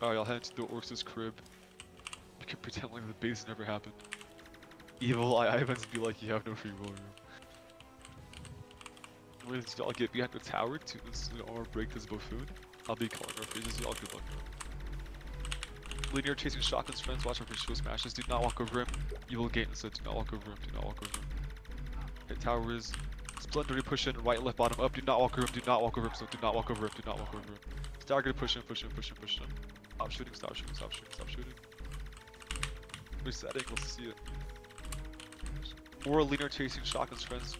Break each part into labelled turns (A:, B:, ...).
A: Oh, Alright, I'll head to the Orcs' crib. You can pretend like the base never happened. Evil Eye Ivans be like, you have no free will room. Y'all get behind the tower to armor break this buffoon, I'll be calling our faces, y'all good luck. Linear chasing shotguns, friends, watch out for shield smashes, do not walk over him. Evil Gate said, do not walk over him, do not walk over him. Hit tower is Splendor push in, right, left, bottom, up, do not walk over him, do not walk over him, so do not walk over him, do not walk over him. Stagger push in, push in, push in, push in. Stop shooting, stop shooting, stop shooting, stop shooting. Resetting, let's see it. More linear chasing shotguns, friends.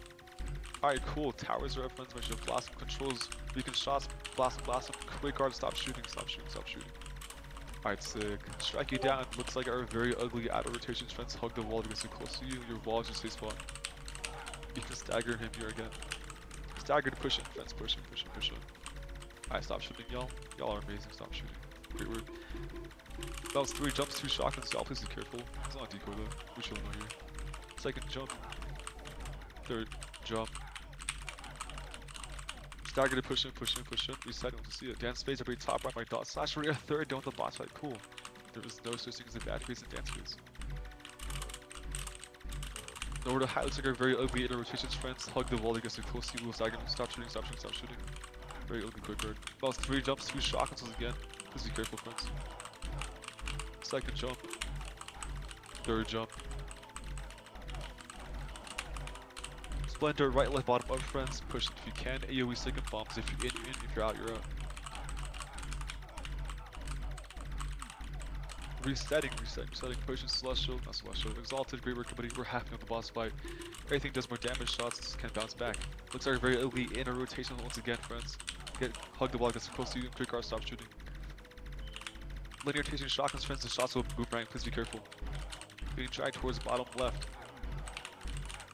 A: Alright, cool. Towers are up, friends. Make sure them. Controls, weaken shots, blast them, blast them. Quick guard, stop shooting, stop shooting, stop shooting. Alright, sick. Strike you down. Looks like our very ugly out of rotations friends hug the wall to get so close to you. Your wall is just face spawn. You can stagger him here again. Stagger to push in, friends. Push in, push in, push in. Alright, stop shooting, y'all. Y'all are amazing. Stop shooting. Work. That was three jumps, two shotguns. Please be careful. It's not a decoy though. We should know here. Second jump. Third jump. Stagger to push in, push in, push in. Resetting to see it. Dance phase, every top right, my dot slash rear. Third, down the boss fight. Cool. There was no such thing as a bad phase in dance phase. Nowhere to hide looks like our very ugly inner rotations friends. Hug the wall against the close to you. Stagger, stop shooting, stop shooting, stop shooting. Very ugly quick guard. That was three jumps, two shotguns again. Please be careful, friends. Second jump. Third jump. Splendor, right, left, bottom, up, friends. Push if you can. AoE second bombs. If you're in, you're in. If you're out, you're out. Resetting, resetting, resetting. Potion, Celestial, not Celestial. Exalted, great work, everybody. We're happy on the boss fight. Everything does more damage shots, can bounce back. Looks like a very ugly inner rotation once again, friends. Get hug the wall, gets close to you, and quick guard, stop shooting. Linear chasing shotguns, friends. The shots will boomerang, please be careful. Being dragged towards bottom left.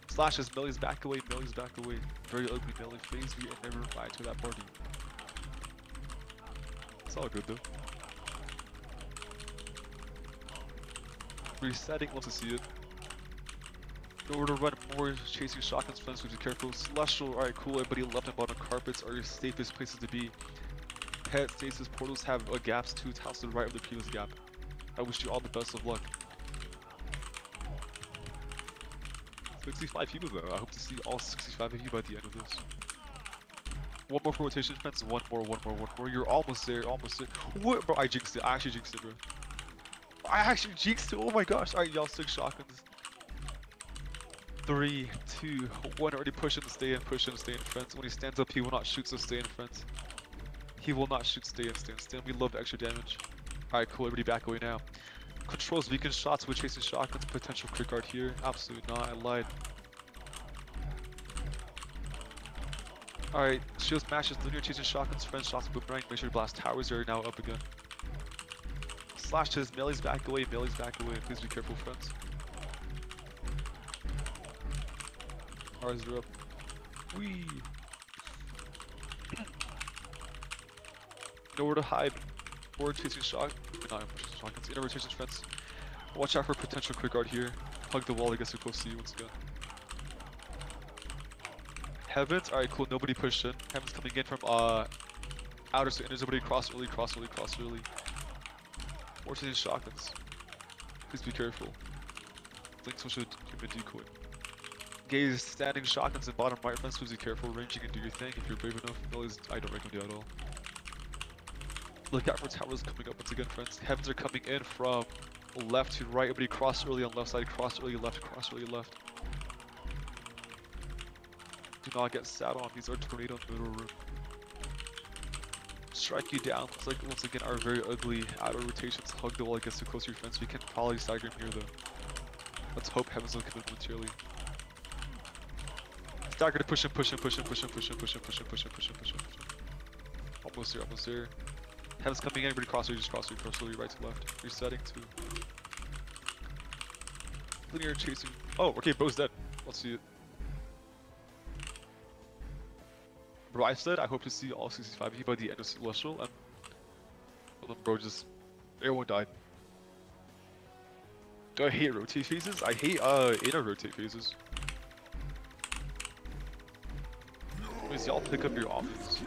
A: Slashes, melee's back away, melee's back away. Very ugly melee phase me and never mind to that party. It's all good though. Resetting, let's see it. In order to run more chasing shotguns, friends, so be careful. Celestial, alright, cool. Everybody left and bottom carpets are your safest places to be. Pet stasis portals have uh, gaps too, house to the right of the previous gap. I wish you all the best of luck. 65 people though. I hope to see all 65 of you by the end of this. One more rotation defense, one more, one more, one more. You're almost there, almost there. What? Bro, I jinxed it. I actually jinxed it, bro. I actually jinxed it. Oh my gosh. Alright, y'all six shotguns. Three, two, one. Already push him stay in, push him stay in, friends. When he stands up, he will not shoot, so stay in, friends. He will not shoot, stay in, stay stay. We love extra damage. Alright, cool. Everybody back away now. Controls weaken shots with chasing shotguns. Potential quick guard here. Absolutely not. I lied. Alright, shields smashes, linear chasing shotguns, friends shots boomerang. Make sure to blast towers are now up again. Slash Slashes, melee's back away, melee's back away. Please be careful, friends. Ours are up. Wee. Nowhere to hide. Or chasing shot. Not shotguns. Inner rotation friends. Watch out for potential quick guard here. Hug the wall to get so close to you once again. Heavens, alright, cool. Nobody pushed in. Heavens coming in from uh outer so inner. Nobody cross early, cross early, cross early. Or chasing shotguns. Please be careful. Link switch to human decoy. Gaze standing shotguns in bottom right friends. Please be careful. You can do your thing if you're brave enough. Always, I don't recommend you at all. Look out for towers coming up once again, friends. Heavens are coming in from left to right. Everybody cross early on left side, cross early left, cross early left. Do not get sat on. These are tornado middle room. Strike you down. Looks like once again our very ugly outer rotations hug the wall against the closer friends. We can probably stagger here though. Let's hope Heavens will come in materially. Stagger to push him, push him, push him, push him, push him, push him, push him, push him, push him, push him, push him. Almost there, almost there. Heaven's coming in, everybody cross, just cross, cross, right to left. Resetting to linear chasing. Oh, okay, bro's dead. Let's see it. Bro, I said I hope to see all 65 of you by the end of Celestial, and well, bro just everyone died. Do I hate rotate phases? I hate uh inner rotate phases. Please y'all pick up your offense.